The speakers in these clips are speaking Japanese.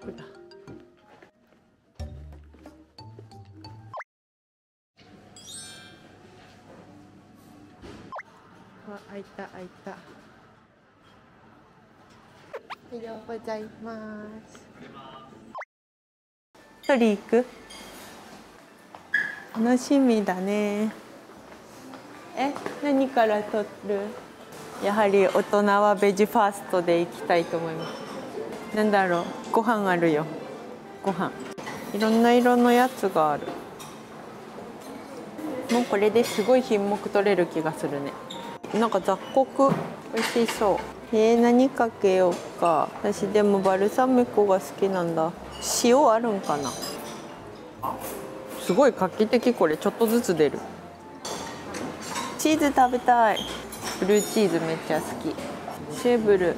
これだ。わ開いた開いた。おはようございます。取り行く？楽しみだね。え何から取る？やはり大人はベジファーストで行きたいと思います。なんだろう。ご飯あるよ。ご飯。いろんな色のやつがある。もうこれですごい品目取れる気がするね。なんか雑穀。美味しそう。えー、何かけようか。私でもバルサミコが好きなんだ。塩あるんかな。すごい画期的これ。ちょっとずつ出る。チーズ食べたい。ブルーチーズめっちゃ好き。シェーブル。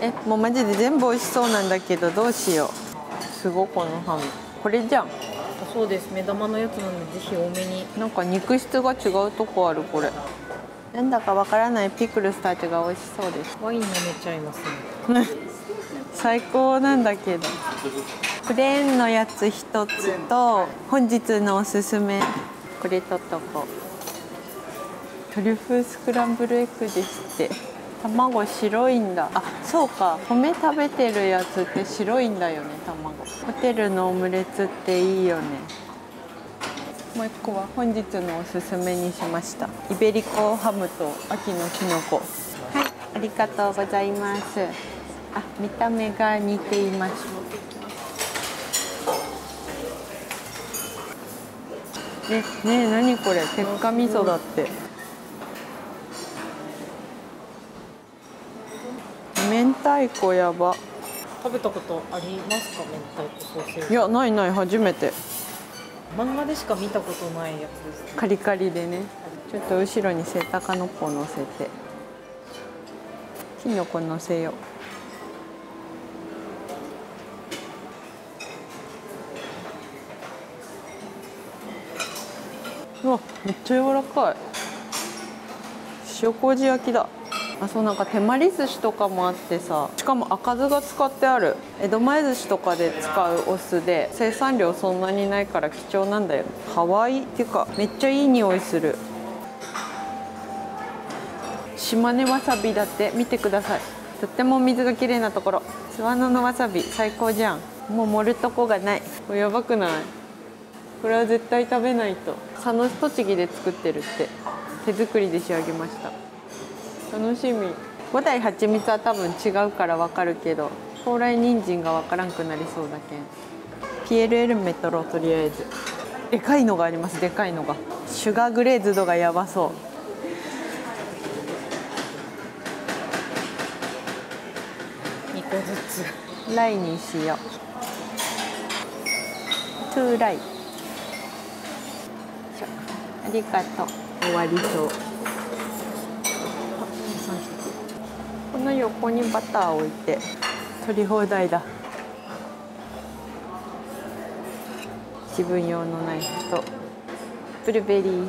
えもうマジで全部美味しそうなんだけどどうしよう。すごいこのハム。これじゃん。そうです。目玉のやつなんでぜひ多めに。なんか肉質が違うとこあるこれ。なんだかわからないピクルスたちが美味しそうです。ワイン飲めちゃいますね。最高なんだけど。プレーンのやつ一つと本日のおすすめ。これとっとこう。トリュフスクランブルエッグですって卵白いんだ。あそうか。米食べてるやつって白いんだよね卵。ホテルのオムレツっていいよね。もう一個は本日のおすすめにしました。イベリコハムと秋のきのこはい。ありがとうございます。あ見た目が似ています。ねねえ何これ？鉄火味噌だって明太子やば。食べたことありますか明太子ソーセージ。いやないない初めて。漫画でしか見たことないやつですカリカリでね。ちょっと後ろにセタカノコ乗せて。きのこ乗せよう。うわめっちゃ柔らかい。塩麹焼きだあそうなんか手まり寿司とかもあってさしかも赤酢が使ってある。江戸前寿司とかで使うお酢で生産量そんなにないから貴重なんだよ。かわいいっていうかめっちゃいい匂いする。島根わさびだって。見てください。とっても水がきれいなところ。津和野のわさび最高じゃん。もう盛るとこがない。これやばくない？これは絶対食べないと。佐野栃木で作ってるって。手作りで仕上げました。楽しみ。五代蜂蜜は多分違うから分かるけど高麗人参が分からんくなりそうだけん。ピエール・エルメトロとりあえず。でかいのがありますでかいのが。シュガーグレーズドがやばそう。2個ずつ。ライにしよう。トゥーライ。ありがとう。終わりそうの横にバター置いて。取り放題だ。自分用のナイフと。ブルーベリー。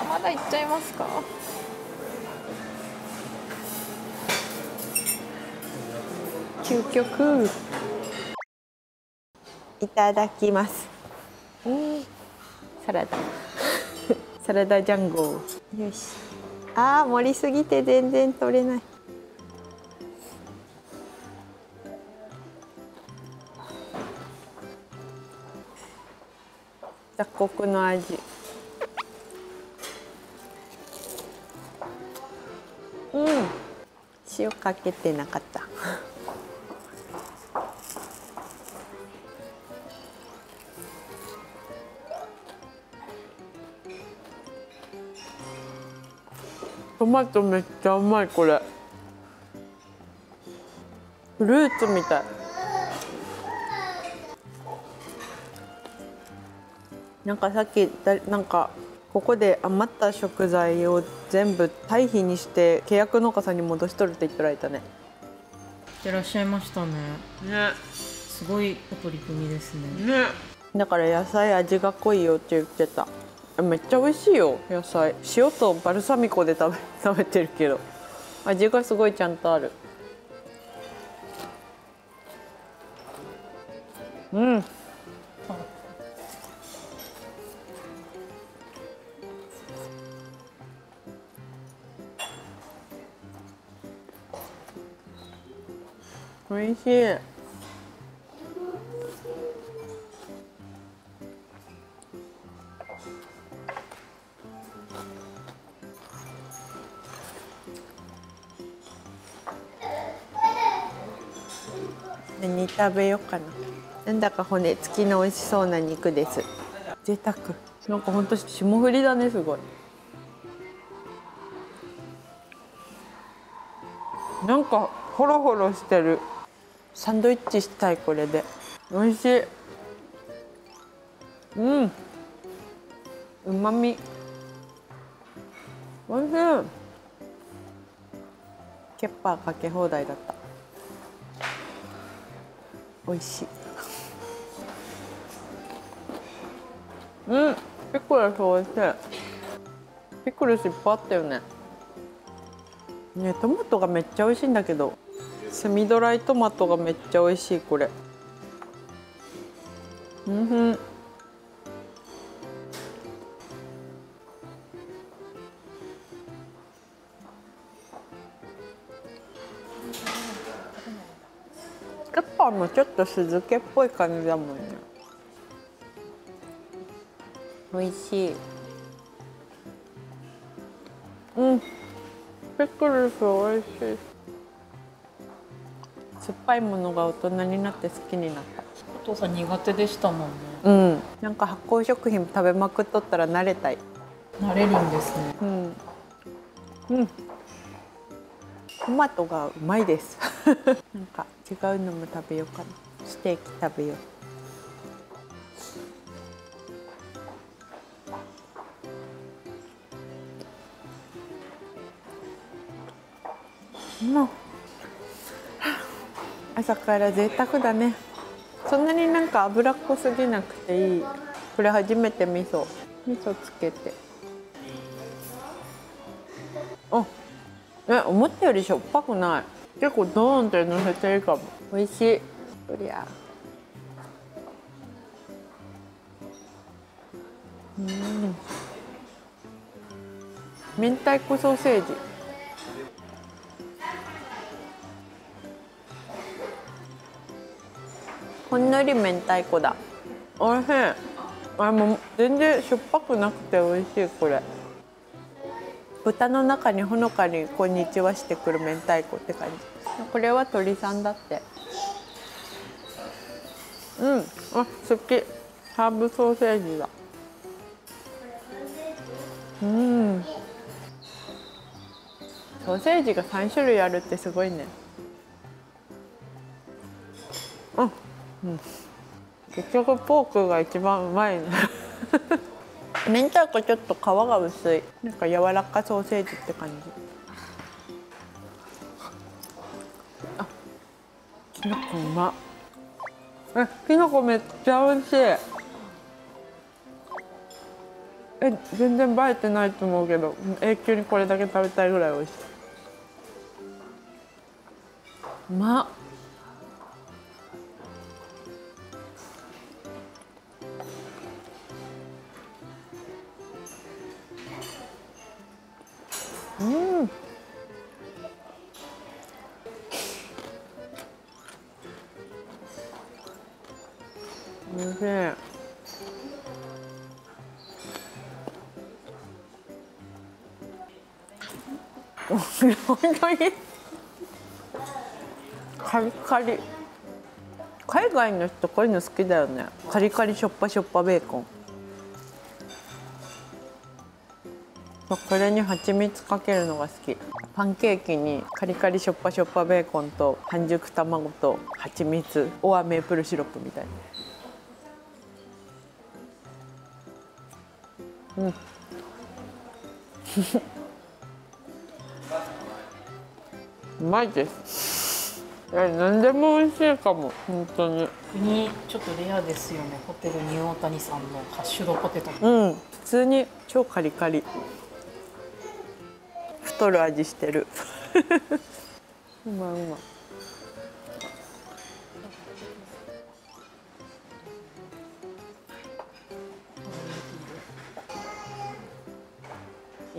あまだいっちゃいますか？究極。いただきます。サラダ。サラダジャンゴ。よし。あー盛りすぎて全然取れない。雑穀の味。うん。塩かけてなかったトマトめっちゃうまいこれ。フルーツみたい。なんかさっきだなんかここで余った食材を全部堆肥にして契約農家さんに戻しとるって言ってられたね。いらっしゃいましたね。ね。すごいお取り組みですね。ね。だから野菜味が濃いよって言ってためっちゃ美味しいよ野菜。塩とバルサミコで食べ 食べてるけど。味がすごいちゃんとある。うん。美味しい。食べようかな。なんだか骨付きの美味しそうな肉です。贅沢。なんかほんと霜降りだねすごい。なんかホロホロしてる。サンドイッチしたいこれで。美味しい。うん。うまみ。美味しい。ケッパーかけ放題だった美味しい。うん。ピクルス美味しい。ピクルスいっぱいあったよね。ねトマトがめっちゃ美味しいんだけどセミドライトマトがめっちゃ美味しいこれ。うんふん。ちょっと酢漬けっぽい感じだもんね。美味しい。うん。ピクルス美味しい。酸っぱいものが大人になって好きになった。お父さん苦手でしたもんね。うん。なんか発酵食品食べまくっとったら慣れたい。慣れるんですね。うん。うん。トマトがうまいですなんか違うのも食べようかな。ステーキ食べよう。もう朝から贅沢だね。そんなになんか脂っこすぎなくていい。これ初めて味噌。味噌つけて。あえ思ったよりしょっぱくない。結構ドーンってのせてるかも。美味しい。そりゃうん。明太子ソーセージ。ほんのり明太子だ。おいしい。あもう全然しょっぱくなくて美味しいこれ。豚の中にほのかにこんにちはしてくる明太子って感じこれは鳥さんだって。うん。あ好き。ハーブソーセージだ。うん。ソーセージが3種類あるってすごいね。あうん。結局ポークが一番うまいね。明太子ちょっと皮が薄い。なんか柔らかソーセージって感じきのこうまえきのこめっちゃ美味しい。え全然映えてないと思うけど永久にこれだけ食べたいぐらい美味しい。うまっ。うん。本当にカリカリ。海外の人こういうの好きだよね。カリカリしょっぱしょっぱベーコン。これに蜂蜜かけるのが好き。パンケーキにカリカリしょっぱしょっぱベーコンと半熟卵と蜂蜜。オアメープルシロップみたい。なうん。うまいです。え何でも美味しいかも本当に。逆にちょっとレアですよねホテルニューオータニさんのハッシュドポテト。うん普通に超カリカリ。太る味してる。うまいうま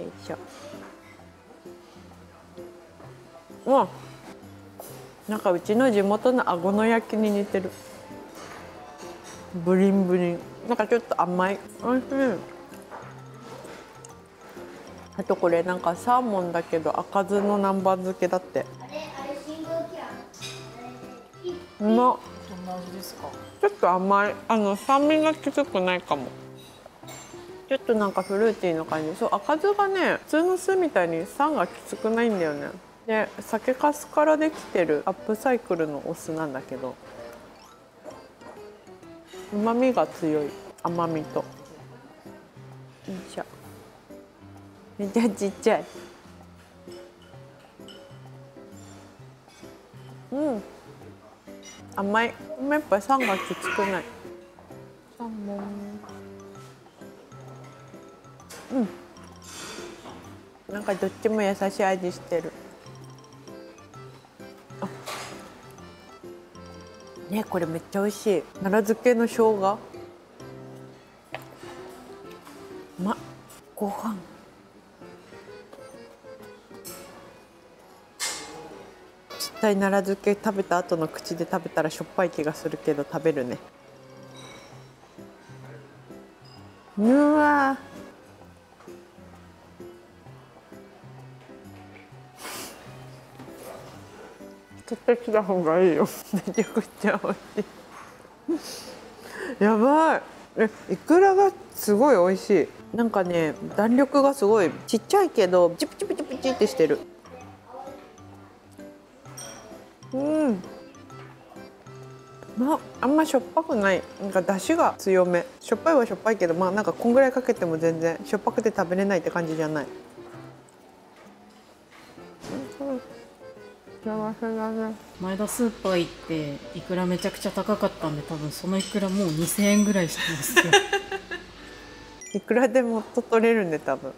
よいしょうんなんかうちの地元のあごの焼きに似てる。ブリンブリン。なんかちょっと甘い。おいしい。あとこれなんかサーモンだけど赤酢の南蛮漬けだって。うまっちょっと甘い。あの酸味がきつくないかも。ちょっとなんかフルーティーな感じ。そう赤酢がね普通の酢みたいに酸がきつくないんだよねで酒粕からできてるアップサイクルのお酢なんだけどうまみが強い。甘みと。よいしょめっちゃちっちゃい。うん。甘い。やっぱ酸がきつくない。サーモンうん。なんかどっちも優しい味してるねこれめっちゃ美味しい。奈良漬けの生姜。うまっ。ご飯。絶対奈良漬け食べた後の口で食べたらしょっぱい気がするけど食べるね。うわ取ってきた方がいいよ。めちゃくちゃ美味しいやばい。えいくらがすごい美味しい。なんかね弾力がすごい。ちっちゃいけどチプチプチプチってしてる。うん。まあんましょっぱくない。なんか出汁が強め。しょっぱいはしょっぱいけどまあなんかこんぐらいかけても全然しょっぱくて食べれないって感じじゃない幸せだね。前田スーパー行っていくらめちゃくちゃ高かったんで多分そのいくらもう2000円ぐらいしてますよ。いくらでもっと取れるんで多分。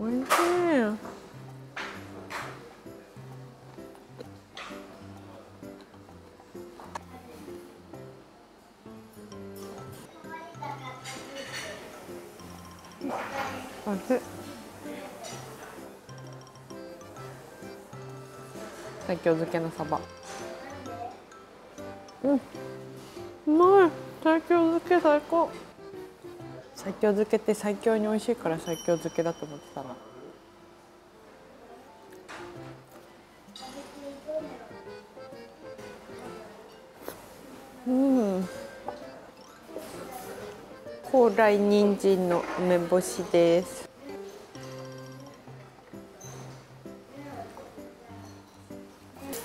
おいしい。熱い最強漬けのサバ。うん。うまい。最強漬け最高。最強漬けって最強に美味しいから最強漬けだと思ってたなうん。高麗人参の梅干しです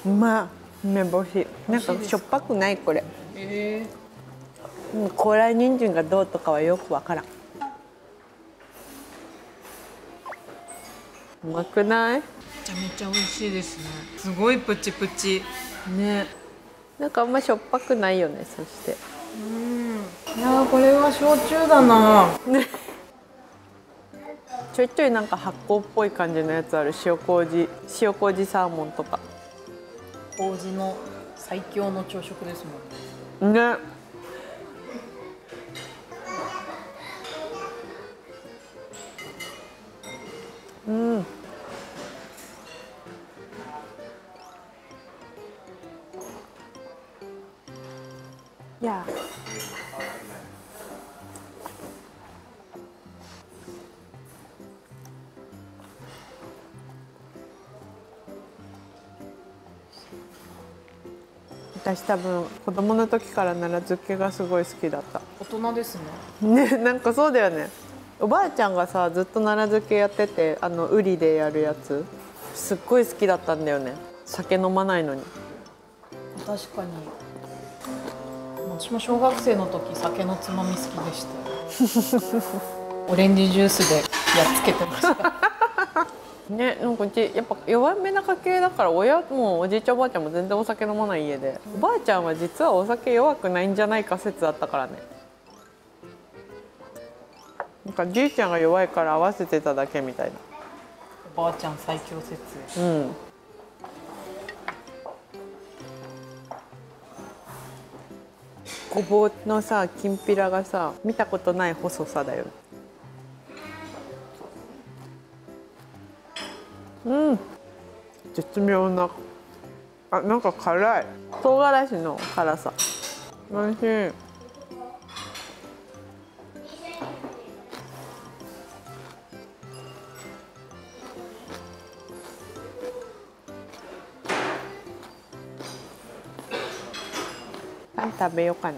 うまい。梅干しなんかしょっぱくないこれ。え。うん高麗人参がどうとかはよくわからん。うまくない？めちゃめちゃ美味しいですね。すごいプチプチ。ね。なんかあんましょっぱくないよねそして。うん。いやーこれは焼酎だな。ちょいちょいなんか発酵っぽい感じのやつある。塩麹塩麹サーモンとか麹の最強の朝食ですもんね。ね。うん。いや。私多分子供の時から奈良漬けがすごい好きだった。大人ですね。ねなんかそうだよね。おばあちゃんがさずっと奈良漬けやっててあのウリでやるやつすっごい好きだったんだよね。酒飲まないのに。確かに。私も小学生の時酒のつまみ好きでした。オレンジジュースでやっつけてましたねなんかうちやっぱ弱めな家系だから親もおじいちゃんおばあちゃんも全然お酒飲まない家で、おばあちゃんは実はお酒弱くないんじゃないか説あったからね。なんかじいちゃんが弱いから合わせてただけみたいな。おばあちゃん最強説。うん。ごぼうのさきんぴらがさ見たことない細さだようん。絶妙なあなんか辛い。唐辛子の辛さ。おいしい。パン食べようかな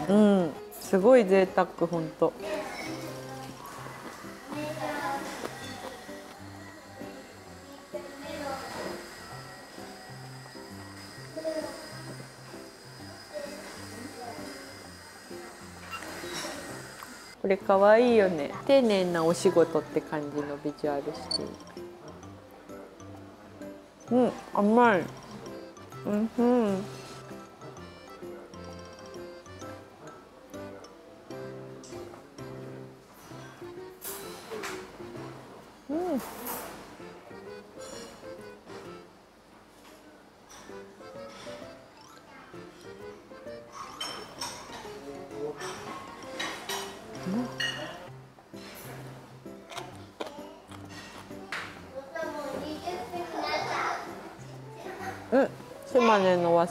ですねうん。すごい贅沢ほんと。これ可愛いよね。丁寧なお仕事って感じのビジュアルしてうん甘い。うんうんうん。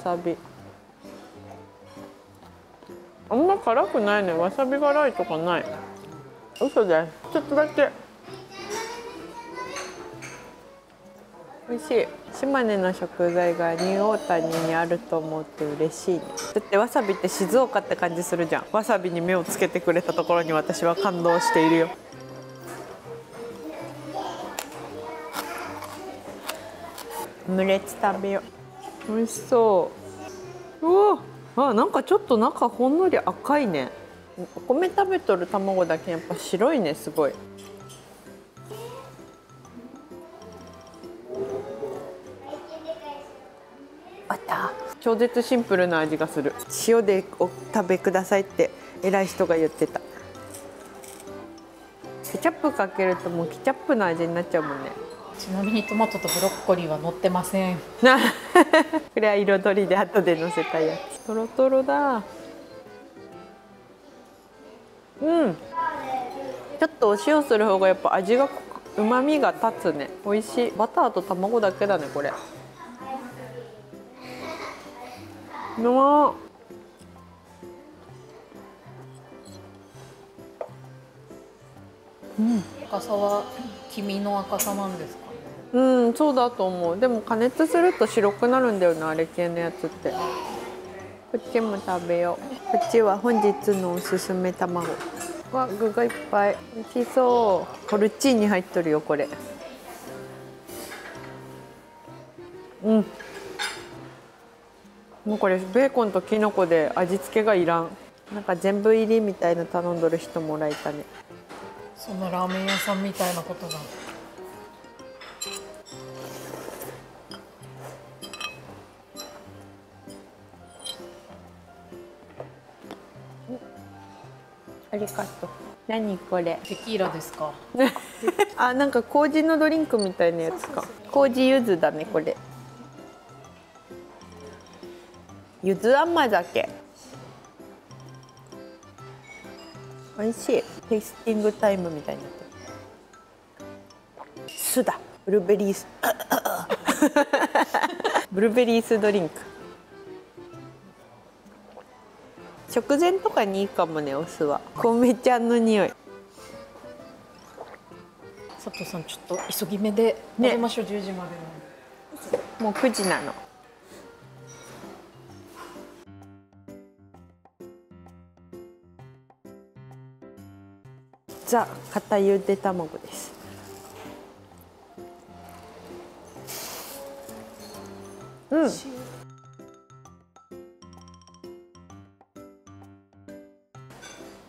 さび。あんま辛くないね。わさび辛いとかない。嘘です。ちょっとだけ。美味しい。島根の食材がニューオータニにあると思うと嬉しいね。だってわさびって静岡って感じするじゃん。わさびに目をつけてくれたところに私は感動しているよ。オムレツ食べよう。美味しそううわあなんかちょっと中ほんのり赤いね。お米食べとる卵だけやっぱ白いねすごい。あった。超絶シンプルな味がする。塩でお食べくださいって偉い人が言ってた。ケチャップかけるともうケチャップの味になっちゃうもんね。ちなみにトマトとブロッコリーは乗ってません。な これは彩りで後でのせたやつ。とろとろだ。うん。ちょっとお塩する方がやっぱ味がうまみが立つね。美味しい。バターと卵だけだねこれ。うまっ赤さは黄身の赤さなんですか？ねうんそうだと思う。でも加熱すると白くなるんだよなあれ系のやつって。こっちも食べよう。こっちは本日のおすすめ卵。わ具がいっぱい。美味しそう。ポルチーニ入っとるよこれ。うん。もうこれベーコンとキノコで味付けがいらん。なんか全部入りみたいな頼んどる人もらえたね。そのラーメン屋さんみたいなことが。ありがとう。何これ？テキーラですか？あなんか麹のドリンクみたいなやつか。麹柚子だねこれ。柚子甘酒美味しい。テイスティングタイムみたいになってる。酢だ。ブルーベリー酢。ブルーベリー酢ドリンク食前とかにいいかもねお酢は。米ちゃんの匂い。佐藤さんちょっと急ぎ目でね食べましょう、10時までの。もう9時なの。ザ片ゆで卵です。うん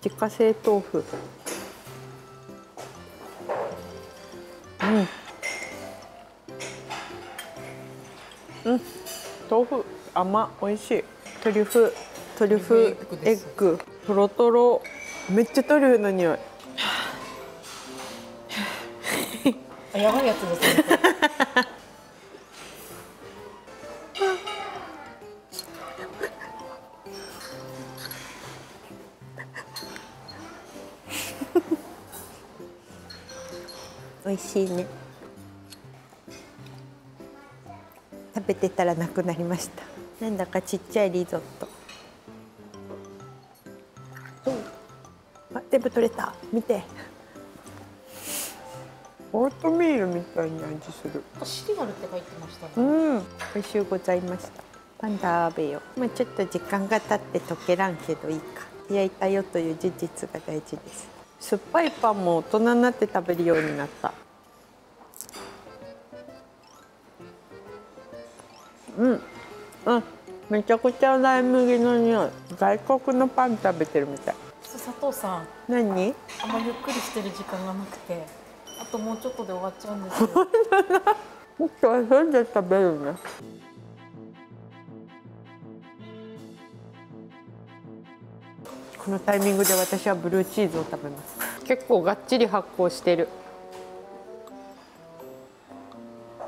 自家製豆腐。うん。うん。豆腐甘美味しい。トリュフ。トリュフエッグ。とろとろめっちゃトリュフの匂い。やばいやつですねしいね。食べてたらなくなりました。なんだかちっちゃいリゾット。あ全部取れた。見て。オートミールみたいな味する。シリアルって書いてましたね。うん。美味しゅうございました。パンダ食べようまあちょっと時間が経って溶けらんけどいいか。焼いたよという事実が大事です。酸っぱいパンも大人になって食べるようになっためちゃくちゃライ麦の匂い。外国のパン食べてるみたい。佐藤さん。何？あんまゆっくりしてる時間がなくて。あともうちょっとで終わっちゃうんですよ。もっと遊んで食べるねこのタイミングで私はブルーチーズを食べます。結構がっちり発酵してる。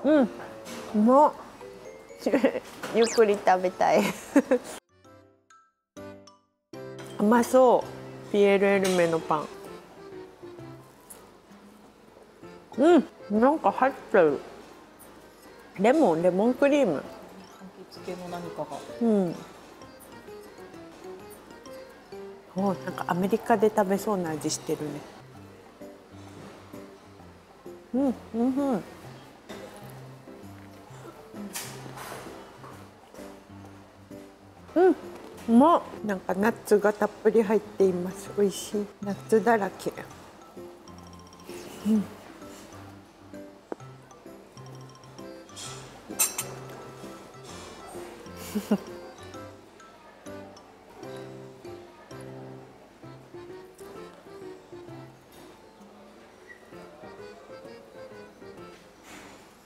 うん。うまっ ゆっくり食べたい。甘そう。ピエール・エルメのパン。うんなんか入ってる。レモンレモンクリーム。柑橘系の何かが。うん。おなんかアメリカで食べそうな味してるね。うんうんうんうん。う。まなんかナッツがたっぷり入っています。美味しい。ナッツだらけ。うん。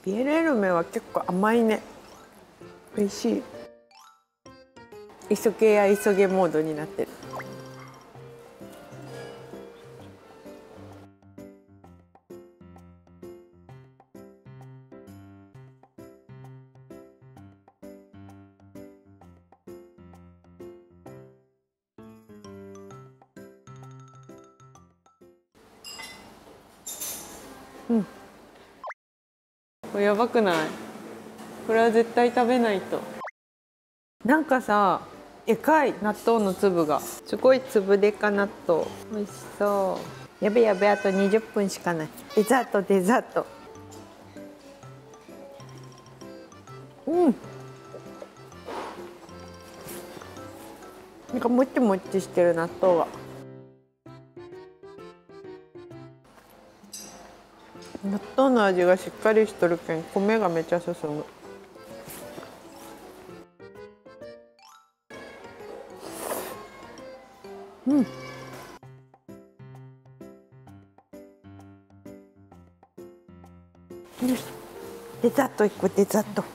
ピエールメは結構甘いね。美味しい。急げや急げモードになってる。これやばくない？これは絶対食べないと。なんかさでかい納豆の粒が。すごい粒でか納豆。美味しそう。やべやべあと20分しかない。デザートデザート。うん。なんかもちもちしてる納豆が。納豆の味がしっかりしとるけん米がめちゃ進む。デザート行こうデザート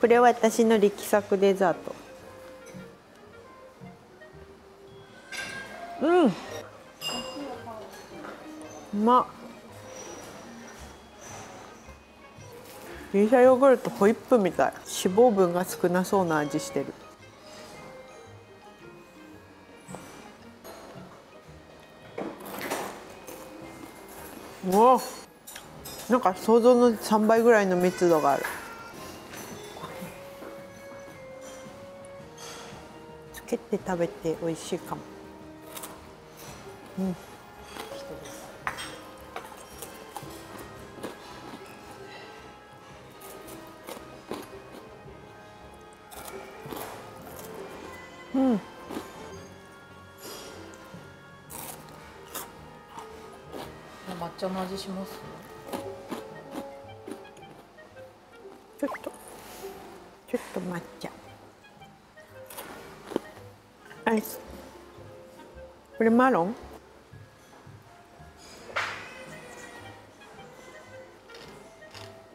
これは私の力作デザート。うん。うまっ。ギリシャヨーグルトホイップみたい。脂肪分が少なそうな味してる。うわなんか想像の3倍ぐらいの密度がある。つけて食べて美味しいかも。うん。します？ちょっと。ちょっと抹茶。アイス。これマロン？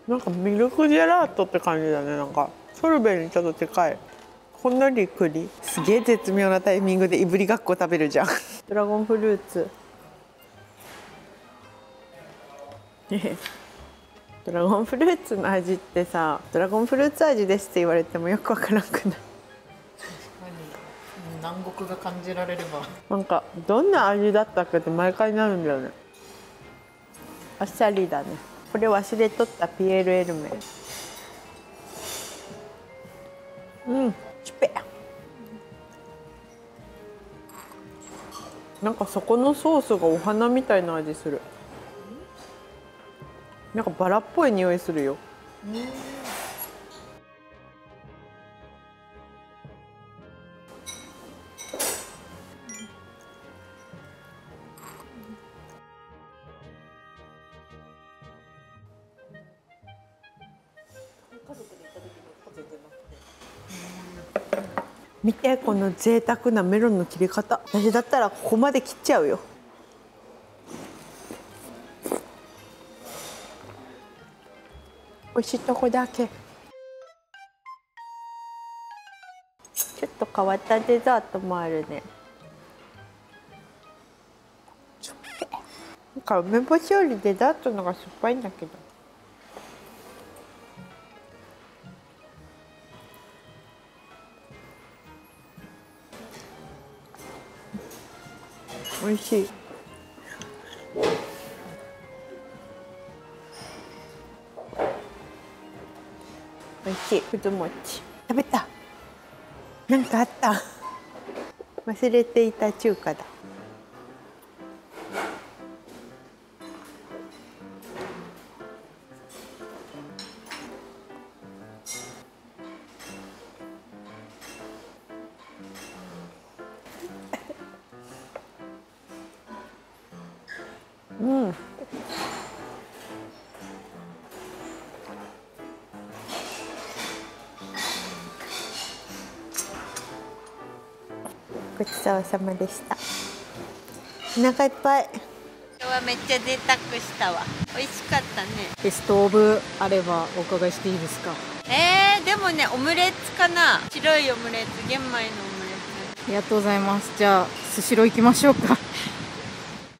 なんかミルクジェラートって感じだね。なんかソルベにちょっと近い。ほんのり栗すげえ絶妙なタイミングでいぶりがっこ食べるじゃん。ドラゴンフルーツドラゴンフルーツの味ってさドラゴンフルーツ味ですって言われてもよくわからなくない？確かに。南国が感じられれば。なんかどんな味だったっけって毎回なるんだよね。あっさりだね。これ忘れとったピエール・エルメうんチュペ。なんかそこのソースがお花みたいな味するなんかバラっぽい匂いするよ。見てこの贅沢なメロンの切り方。私だったらここまで切っちゃうよ。美味しいとこだけ。ちょっと変わったデザートもあるね。なんか梅干しよりデザートのが酸っぱいんだけど。美味しい。美味しい。くず餅食べた。なんかあった。忘れていた中華だ。そうさまでした。お腹いっぱい。今日はめっちゃ贅沢したわ。美味しかったね。ベストオブあればお伺いしていいですか？えー、でもねオムレツかな。白いオムレツ玄米のオムレツ。ありがとうございます。じゃあスシロー行きましょうか